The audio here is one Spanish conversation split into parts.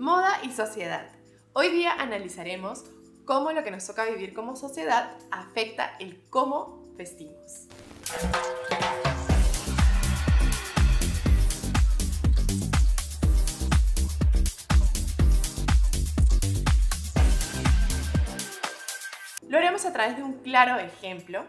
Moda y sociedad. Hoy día analizaremos cómo lo que nos toca vivir como sociedad afecta el cómo vestimos. Lo haremos a través de un claro ejemplo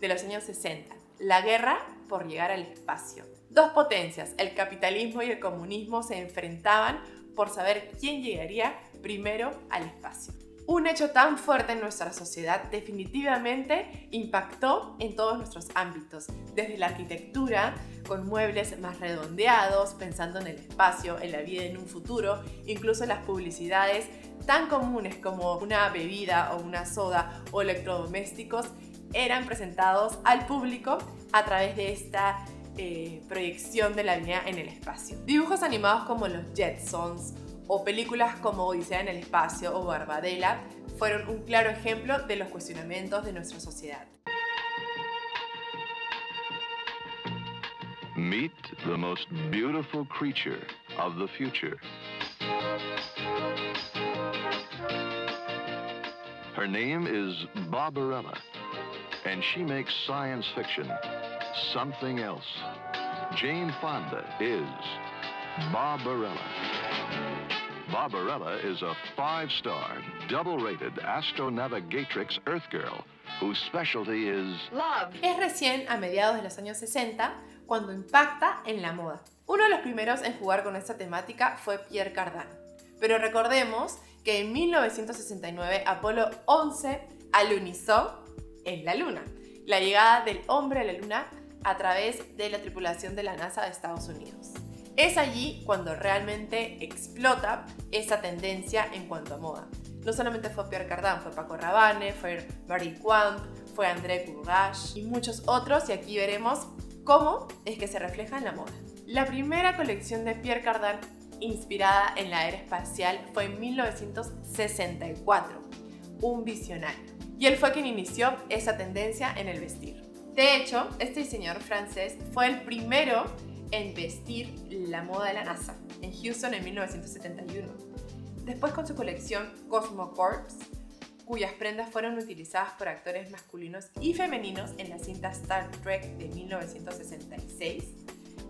de los años 60, la guerra por llegar al espacio. Dos potencias, el capitalismo y el comunismo, se enfrentaban por saber quién llegaría primero al espacio. Un hecho tan fuerte en nuestra sociedad definitivamente impactó en todos nuestros ámbitos, desde la arquitectura, con muebles más redondeados, pensando en el espacio, en la vida en un futuro, incluso las publicidades tan comunes como una bebida o una soda o electrodomésticos eran presentados al público a través de esta eh, proyección de la vida en el espacio. Dibujos animados como los Jetsons o películas como Odisea en el espacio o Barbadella fueron un claro ejemplo de los cuestionamientos de nuestra sociedad. Meet the most beautiful creature of the future. Her name is Barbarella, and she makes science fiction something else. Jane Fonda is Barbarella. Barbarella is a five-star, double-rated astronavigatrix Earth girl whose specialty is love. Es recién a mediados de los años 60 cuando impacta en la moda. Uno de los primeros en jugar con esta temática fue Pierre Cardin. Pero recordemos que en 1969 Apolo 11 alunizó en la Luna. La llegada del hombre a la Luna a través de la tripulación de la NASA de Estados Unidos. Es allí cuando realmente explota esa tendencia en cuanto a moda. No solamente fue Pierre Cardin, fue Paco Rabanne, fue Marie Quant, fue André Courage y muchos otros y aquí veremos cómo es que se refleja en la moda. La primera colección de Pierre Cardin inspirada en la era espacial fue en 1964, un visionario. Y él fue quien inició esa tendencia en el vestir. De hecho, este diseñador francés fue el primero en vestir la moda de la NASA en Houston en 1971. Después con su colección Cosmo Corps, cuyas prendas fueron utilizadas por actores masculinos y femeninos en la cinta Star Trek de 1966,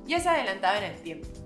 ya se adelantaba en el tiempo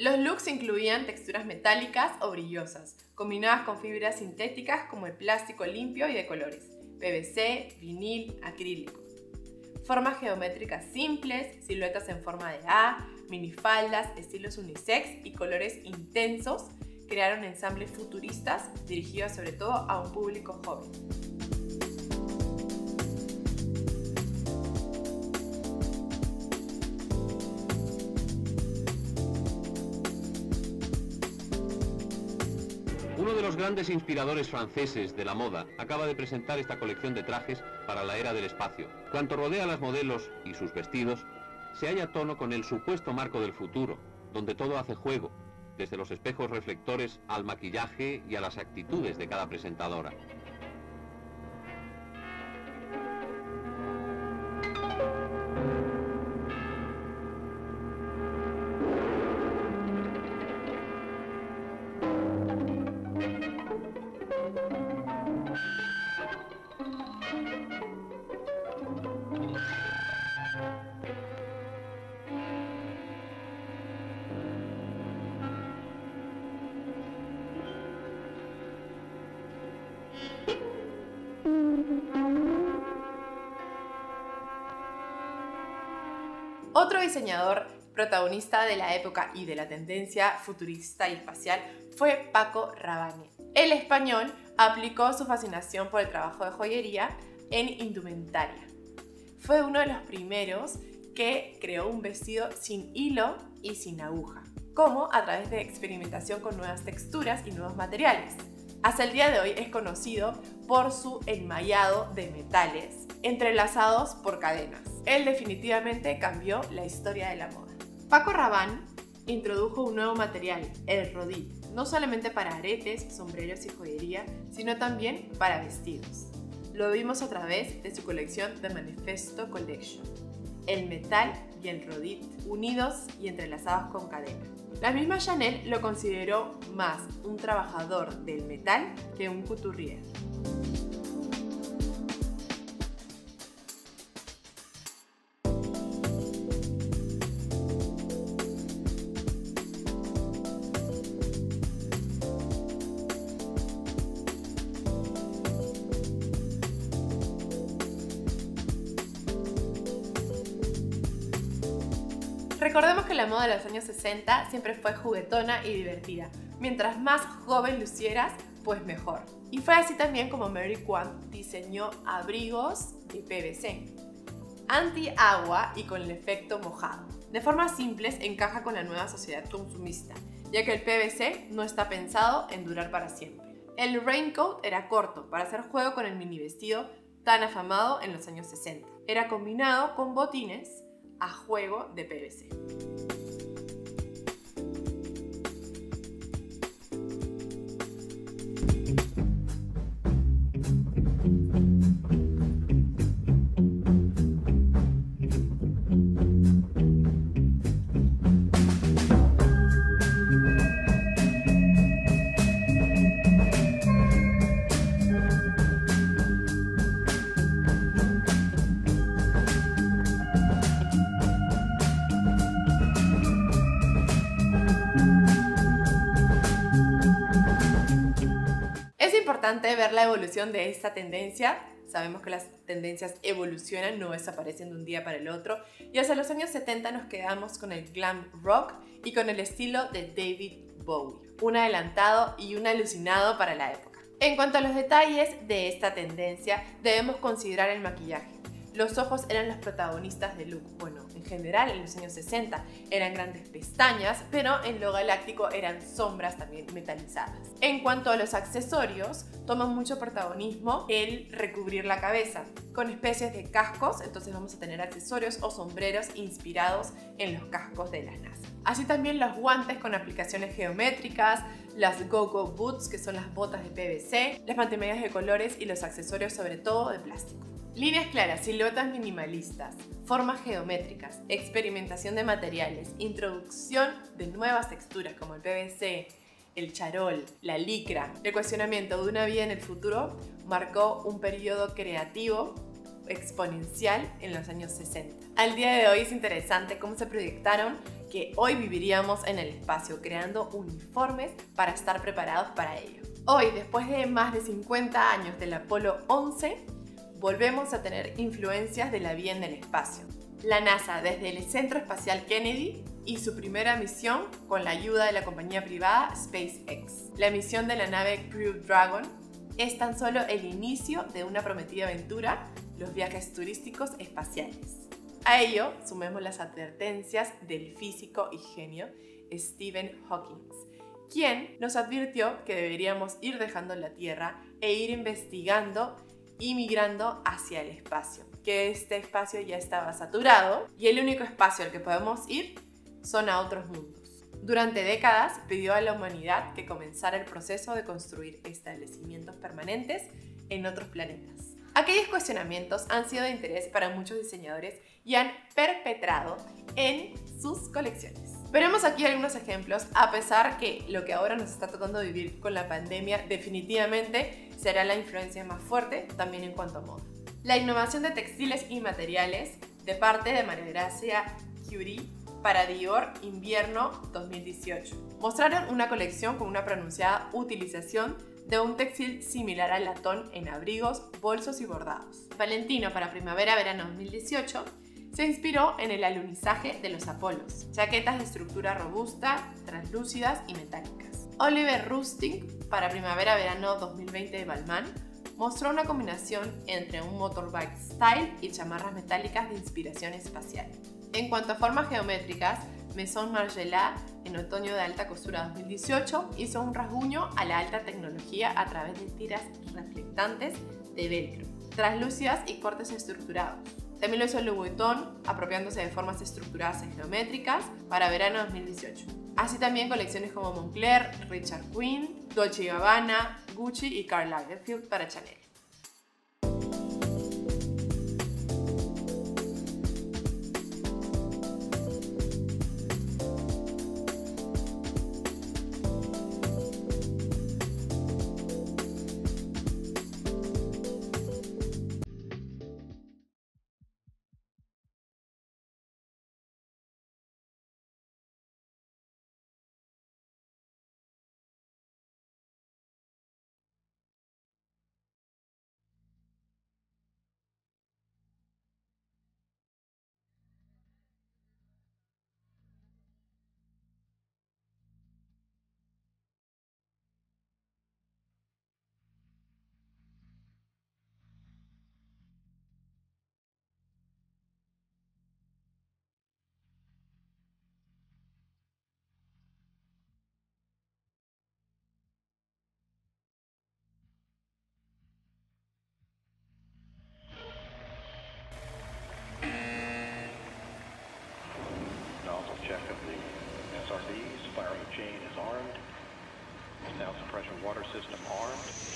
Los looks incluían texturas metálicas o brillosas, combinadas con fibras sintéticas como el plástico limpio y de colores, PVC, vinil, acrílico. Formas geométricas simples, siluetas en forma de A, minifaldas, estilos unisex y colores intensos crearon ensambles futuristas dirigidos sobre todo a un público joven. Grandes inspiradores franceses de la moda acaba de presentar esta colección de trajes para la era del espacio. Cuanto rodea a las modelos y sus vestidos, se halla tono con el supuesto marco del futuro, donde todo hace juego, desde los espejos reflectores al maquillaje y a las actitudes de cada presentadora. Otro diseñador protagonista de la época y de la tendencia futurista y espacial fue Paco Rabanne. El español aplicó su fascinación por el trabajo de joyería en indumentaria. Fue uno de los primeros que creó un vestido sin hilo y sin aguja, como a través de experimentación con nuevas texturas y nuevos materiales. Hasta el día de hoy es conocido por su enmayado de metales entrelazados por cadenas. Él definitivamente cambió la historia de la moda. Paco Rabanne introdujo un nuevo material, el rodí, no solamente para aretes, sombreros y joyería, sino también para vestidos. Lo vimos a través de su colección The Manifesto Collection. El metal y el rodit unidos y entrelazados con cadena. La misma Chanel lo consideró más un trabajador del metal que un couturier. Recordemos que la moda de los años 60 siempre fue juguetona y divertida. Mientras más joven lucieras, pues mejor. Y fue así también como Mary Quant diseñó abrigos de PVC, anti-agua y con el efecto mojado. De forma simples encaja con la nueva sociedad consumista, ya que el PVC no está pensado en durar para siempre. El raincoat era corto para hacer juego con el mini vestido tan afamado en los años 60. Era combinado con botines a juego de PVC. Importante ver la evolución de esta tendencia. Sabemos que las tendencias evolucionan, no desaparecen de un día para el otro. Y hasta los años 70 nos quedamos con el glam rock y con el estilo de David Bowie. Un adelantado y un alucinado para la época. En cuanto a los detalles de esta tendencia, debemos considerar el maquillaje. Los ojos eran los protagonistas del look. Bueno, en general en los años 60 eran grandes pestañas, pero en lo galáctico eran sombras también metalizadas. En cuanto a los accesorios, toma mucho protagonismo el recubrir la cabeza con especies de cascos, entonces vamos a tener accesorios o sombreros inspirados en los cascos de las NASA. Así también los guantes con aplicaciones geométricas, las go-go boots, que son las botas de PVC, las mantemedias de colores y los accesorios sobre todo de plástico. Líneas claras, siluetas minimalistas, formas geométricas, experimentación de materiales, introducción de nuevas texturas como el PVC, el charol, la licra, el cuestionamiento de una vida en el futuro marcó un periodo creativo exponencial en los años 60. Al día de hoy es interesante cómo se proyectaron que hoy viviríamos en el espacio, creando uniformes para estar preparados para ello. Hoy, después de más de 50 años del Apolo 11, volvemos a tener influencias de la vida en el espacio. La NASA desde el Centro Espacial Kennedy y su primera misión con la ayuda de la compañía privada SpaceX. La misión de la nave Crew Dragon es tan solo el inicio de una prometida aventura, los viajes turísticos espaciales. A ello sumemos las advertencias del físico y genio Stephen Hawking, quien nos advirtió que deberíamos ir dejando la Tierra e ir investigando y migrando hacia el espacio, que este espacio ya estaba saturado y el único espacio al que podemos ir son a otros mundos. Durante décadas pidió a la humanidad que comenzara el proceso de construir establecimientos permanentes en otros planetas. Aquellos cuestionamientos han sido de interés para muchos diseñadores y han perpetrado en sus colecciones. Veremos aquí algunos ejemplos, a pesar que lo que ahora nos está tocando vivir con la pandemia definitivamente será la influencia más fuerte también en cuanto a moda. La innovación de textiles y materiales de parte de María Gracia Curie para Dior Invierno 2018. Mostraron una colección con una pronunciada utilización de un textil similar al latón en abrigos, bolsos y bordados. Valentino para Primavera-Verano 2018 se inspiró en el alunizaje de los Apolos, chaquetas de estructura robusta, translúcidas y metálicas. Oliver Rusting para Primavera-Verano 2020 de Balmain mostró una combinación entre un motorbike style y chamarras metálicas de inspiración espacial. En cuanto a formas geométricas, Maison Margiela, en otoño de alta costura 2018, hizo un rasguño a la alta tecnología a través de tiras reflectantes de velcro, translúcidas y cortes estructurados. También lo hizo Louis Vuitton, apropiándose de formas estructuradas y geométricas para verano 2018. Así también colecciones como Moncler, Richard Quinn, Dolce Gabbana, Gucci y Karl Lagerfeld para Chanel. System armed.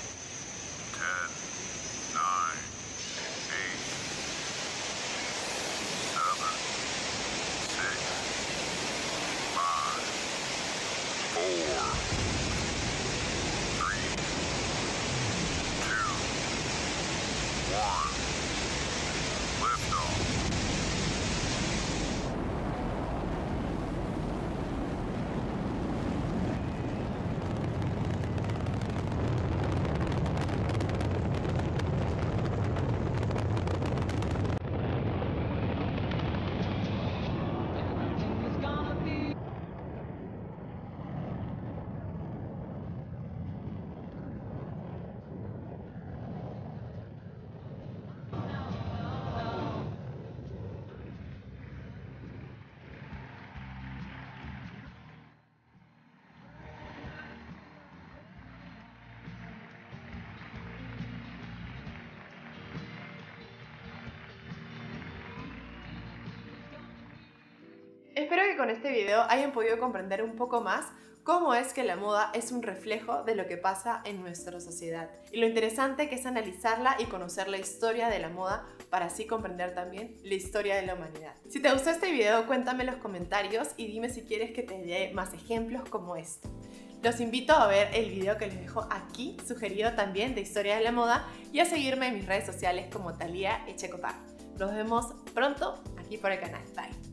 Espero que con este video hayan podido comprender un poco más cómo es que la moda es un reflejo de lo que pasa en nuestra sociedad y lo interesante que es analizarla y conocer la historia de la moda para así comprender también la historia de la humanidad. Si te gustó este video, cuéntame en los comentarios y dime si quieres que te dé más ejemplos como este. Los invito a ver el video que les dejo aquí, sugerido también de historia de la moda, y a seguirme en mis redes sociales como Thalía Echecopar. Nos vemos pronto aquí por el canal. Bye.